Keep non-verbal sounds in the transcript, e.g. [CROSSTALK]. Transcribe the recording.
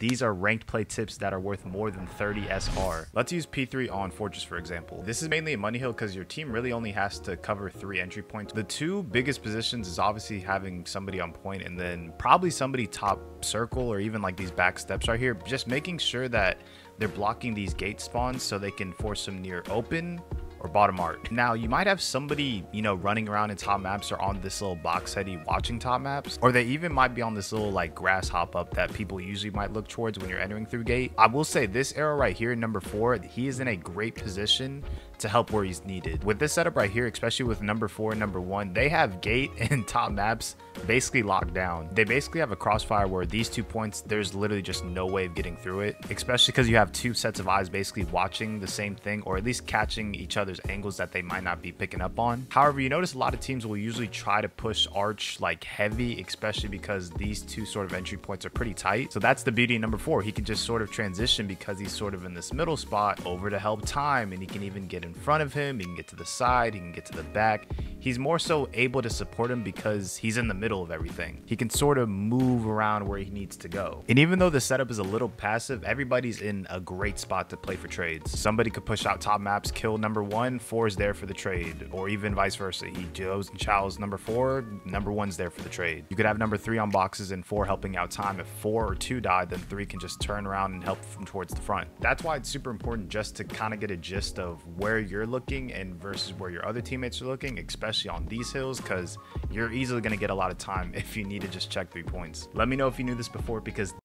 These are ranked play tips that are worth more than 30 SR. Let's use P3 on Fortress for example. This is mainly a money hill because your team really only has to cover three entry points. The two biggest positions is obviously having somebody on point and then probably somebody top circle or even like these back steps right here. Just making sure that they're blocking these gate spawns so they can force them near open or bottom arch. Now, you might have somebody, you know, running around in top maps or on this little box heady watching top maps, or they even might be on this little like grass hop up that people usually might look towards when you're entering through gate. I will say this arrow right here, number four, he is in a great position to help where he's needed. With this setup right here, especially with number four and number one, they have gate [LAUGHS] and top maps basically locked down. They basically have a crossfire where these two points, there's literally just no way of getting through it, especially because you have two sets of eyes basically watching the same thing or at least catching each other's angles that they might not be picking up on. However, you notice a lot of teams will usually try to push arch like heavy, especially because these two sort of entry points are pretty tight. So that's the beauty of number four. He can just sort of transition because he's sort of in this middle spot over to help time and he can even get in front of him, he can get to the side, he can get to the back. He's more so able to support him because he's in the middle of everything. He can sort of move around where he needs to go. And even though the setup is a little passive, everybody's in a great spot to play for trades. Somebody could push out top maps, kill number one, four is there for the trade, or even vice versa. He goes and chows number four, number one's there for the trade. You could have number three on boxes and four helping out time. If four or two died, then three can just turn around and help from towards the front. That's why it's super important just to kind of get a gist of where you're looking and versus where your other teammates are looking, especially on these hills, because you're easily going to get a lot of time if you need to just check three points. Let me know if you knew this before because